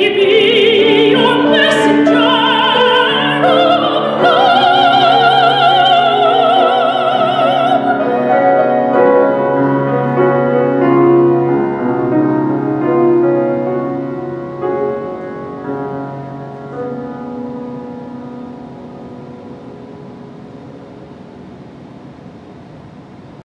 You.